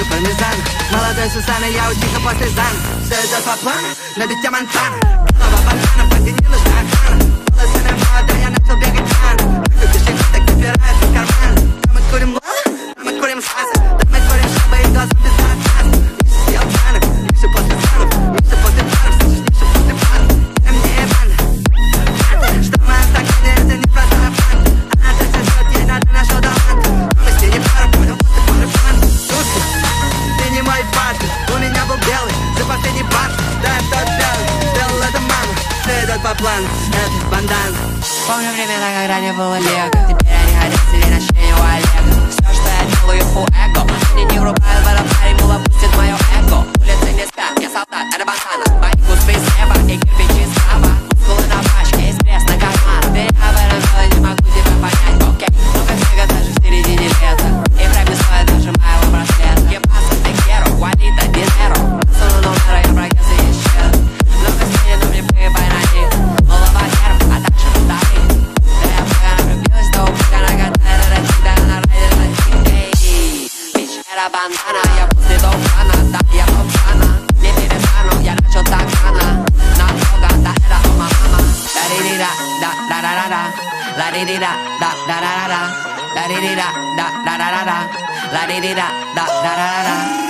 много пармезана Молодой Сусана, я утихла после зан. Все идет по плану, ведь я Монтана. Голова банана, пойди не нужна охрана Волосы на мода, по плану, это бандан Помню времена, когда не было лего Теперь они хотят la bandana. Ja buty do pana, tak ja obszana Nie tyle rano, ja raczej tak rana Na droga, ta era o ma mama La di di da, da da da da da La di di da, da da da da da La di di da, da da da da da La di di da, da da da da da